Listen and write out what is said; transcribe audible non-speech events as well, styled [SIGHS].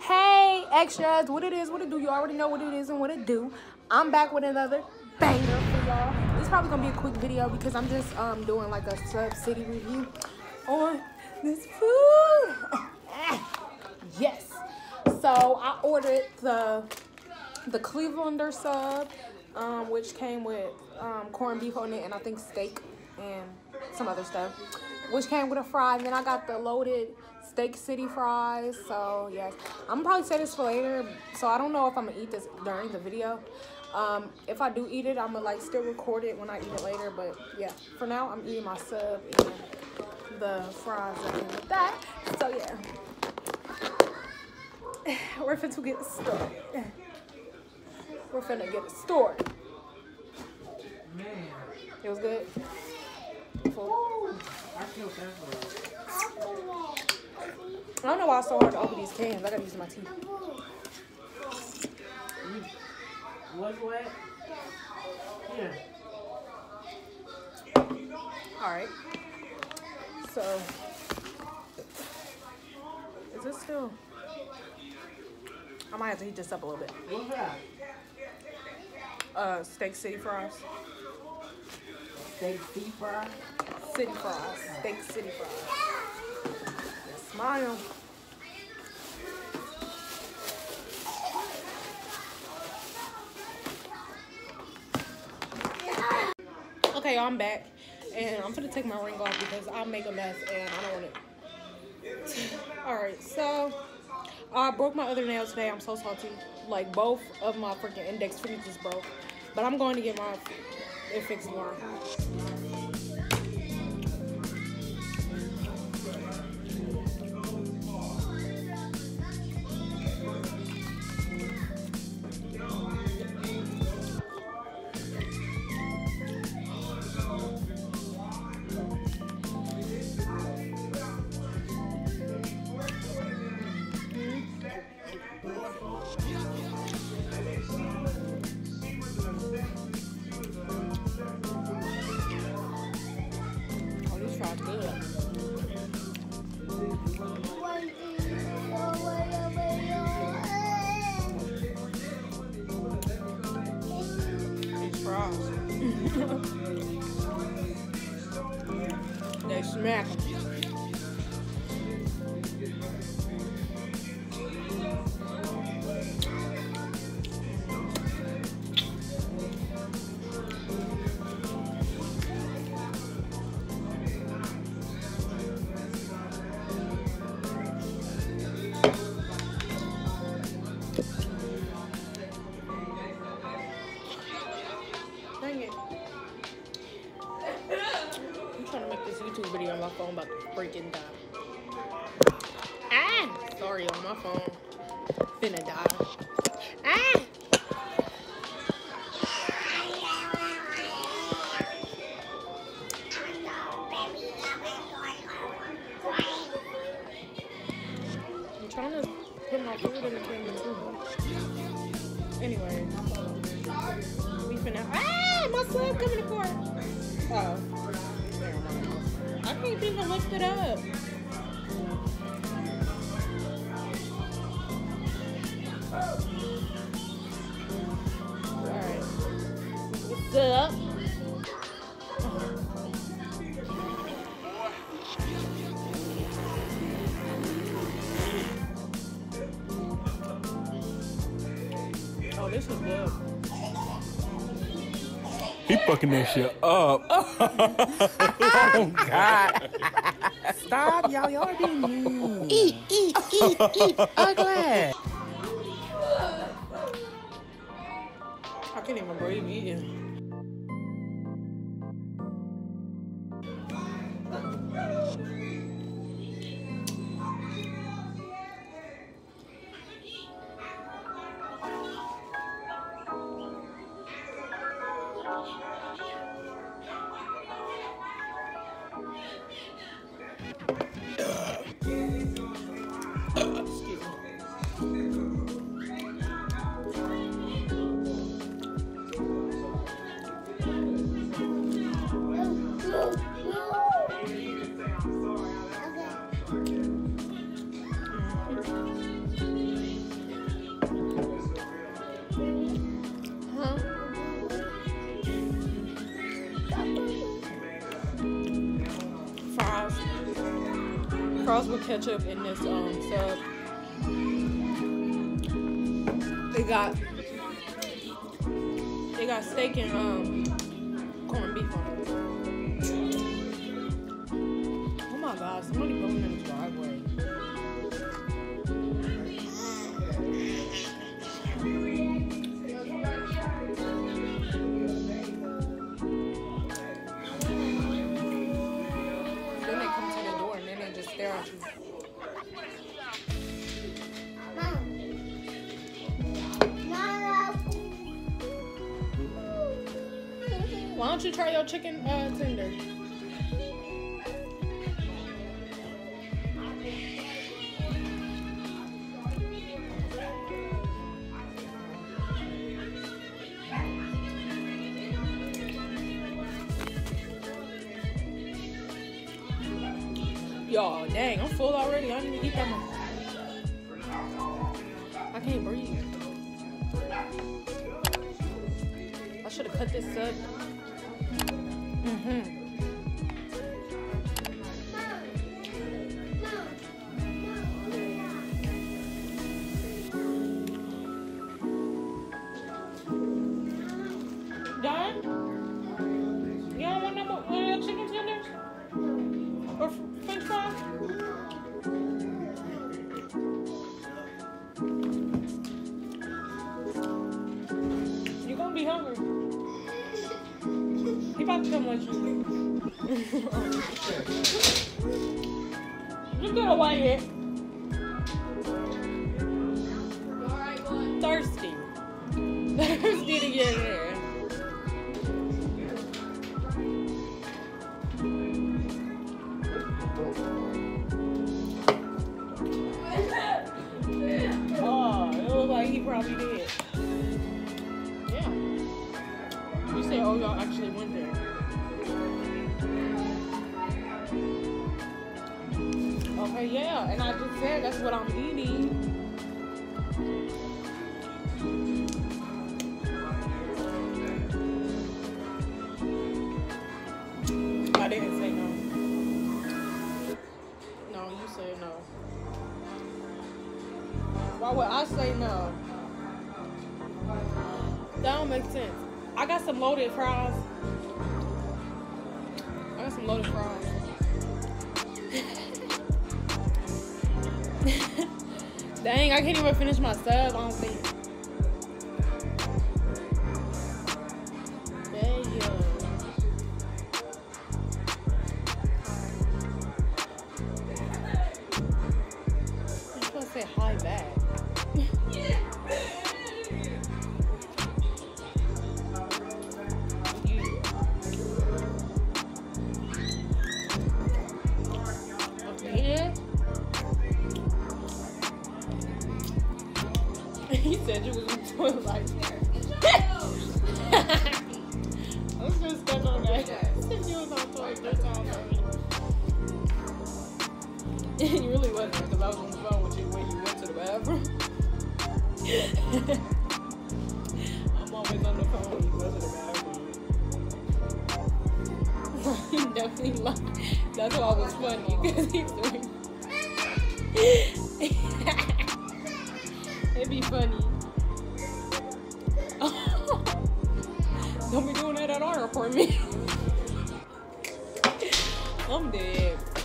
Hey, extras, what it is, what it do. You already know what it is and what it do. I'm back with another banger for y'all. This probably gonna be a quick video because I'm just um doing like a sub city review on this food. [LAUGHS] yes. So I ordered the the Clevelander sub, um, which came with um, corned beef on it and I think steak and some other stuff, which came with a fry. And then I got the loaded steak city fries. So yes, I'm probably say this for later. So I don't know if I'm gonna eat this during the video. Um, if I do eat it, I'm gonna like still record it when I eat it later. But yeah, for now I'm eating my sub and the fries with that. So yeah, [SIGHS] we're finna get started. We're finna get started. Man, It was good. I that. I don't know why it's so hard to open these cans. I gotta use my teeth. Wet? Yeah. All right. So, is this still? I might have to heat this up a little bit. What's that? Uh, steak city fries. Steak city fries. City fries. Steak city fries. Smile. Okay, I'm back. And I'm gonna take my ring off because I'll make a mess and I don't want it. [SIGHS] Alright, so I broke my other nail today. I'm so salty. Like both of my freaking index fingers broke. But I'm going to get my it fixed tomorrow. They smack. Freaking die. Ah! Sorry, on my phone. Finna die. Ah! I'm trying to put my food in the camera too. Anyway, we finna. Ah! My son coming to court. Oh. I can't even lift it up. Alright. What's up? He fucking that shit up. [LAUGHS] oh God! Stop, y'all. Y'all are being mean. Eat, eat, eat, eat. Ugly. I can't even breathe eating. Fries with ketchup in this um sub. They got they got steak and um corned beef on it. Oh my god, somebody going in the driveway. Why don't you try your chicken uh, tender? Y'all, dang, I'm full already. I didn't even eat that much. I can't breathe. I should have cut this up. Mm-hmm. Done? You don't want no more chicken tenders? Or french fries? You. you get away here. Thirsty. [LAUGHS] Thirsty to get here. Oh, it like he probably did. Yeah. You say, oh, y'all actually and I just said that's what I'm eating. I didn't say no. No, you said no. Why would I say no? That don't make sense. I got some loaded fries. I got some loaded fries. Dang, I can't even finish my sub. I don't think. I'm supposed to say hi back. [LAUGHS] you was in the toilet like I'm just stuck on that. you was on three times already. you really wasn't because I was on the phone with you when you went to the bathroom. [LAUGHS] I'm always on the phone when you go to the bathroom. he [LAUGHS] definitely lied. That's why it was funny because he's [LAUGHS] doing. It'd be funny. Don't be doing that at our apartment. [LAUGHS] I'm dead.